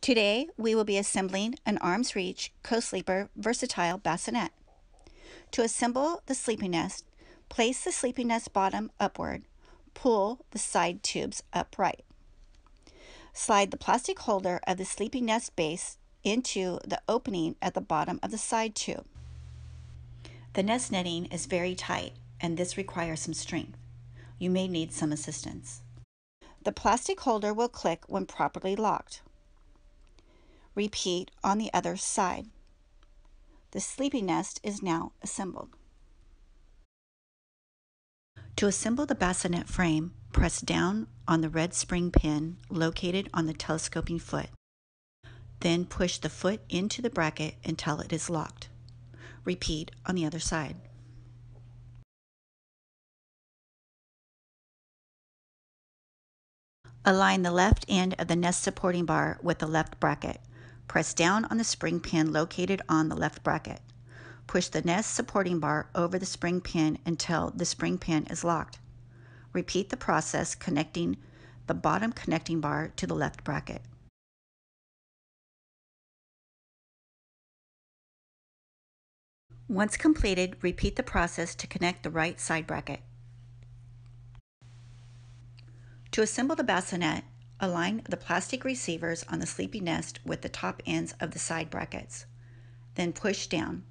Today, we will be assembling an arm's reach co-sleeper versatile bassinet. To assemble the sleeping nest, place the sleeping nest bottom upward, pull the side tubes upright. Slide the plastic holder of the sleeping nest base into the opening at the bottom of the side tube. The nest netting is very tight and this requires some strength. You may need some assistance. The plastic holder will click when properly locked. Repeat on the other side. The sleeping nest is now assembled. To assemble the bassinet frame, press down on the red spring pin located on the telescoping foot. Then push the foot into the bracket until it is locked. Repeat on the other side. Align the left end of the nest supporting bar with the left bracket. Press down on the spring pin located on the left bracket. Push the nest supporting bar over the spring pin until the spring pin is locked. Repeat the process connecting the bottom connecting bar to the left bracket. Once completed, repeat the process to connect the right side bracket. To assemble the bassinet, Align the plastic receivers on the sleepy nest with the top ends of the side brackets. Then push down.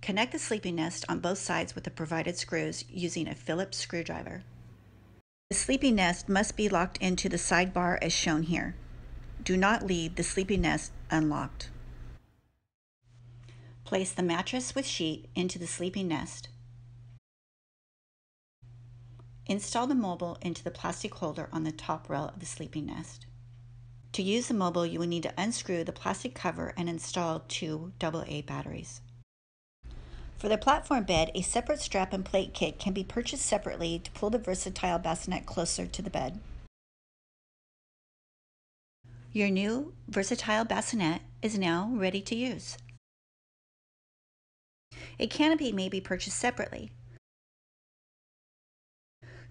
Connect the sleeping nest on both sides with the provided screws using a Phillips screwdriver. The sleeping nest must be locked into the side bar as shown here. Do not leave the sleeping nest unlocked. Place the mattress with sheet into the sleeping nest. Install the mobile into the plastic holder on the top rail of the sleeping nest. To use the mobile, you will need to unscrew the plastic cover and install two AA batteries. For the platform bed, a separate strap and plate kit can be purchased separately to pull the versatile bassinet closer to the bed. Your new versatile bassinet is now ready to use. A canopy may be purchased separately.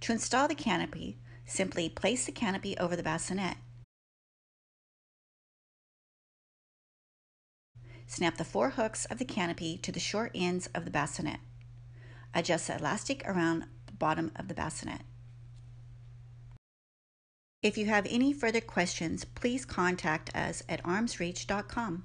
To install the canopy, simply place the canopy over the bassinet. Snap the four hooks of the canopy to the short ends of the bassinet. Adjust the elastic around the bottom of the bassinet. If you have any further questions, please contact us at armsreach.com.